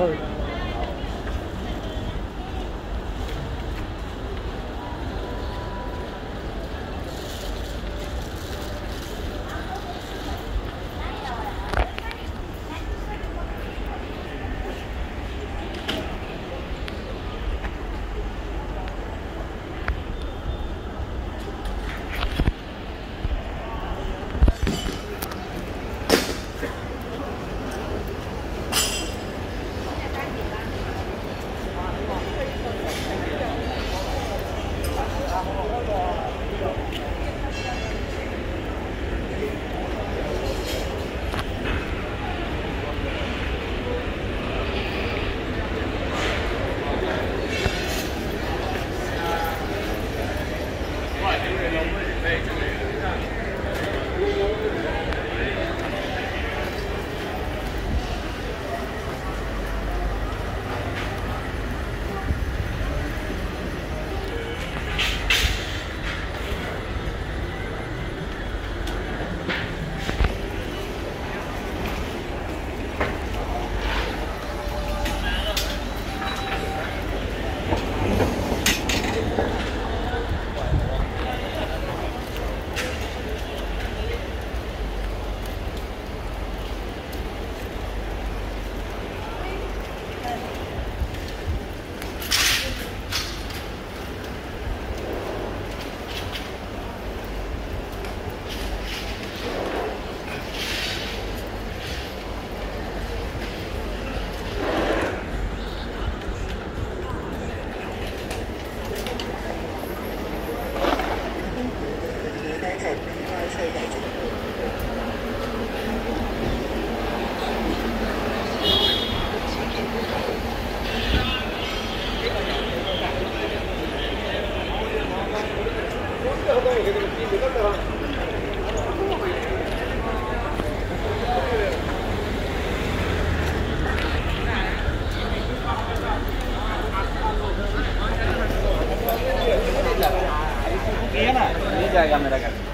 Sorry. जाएगा मेरा घर।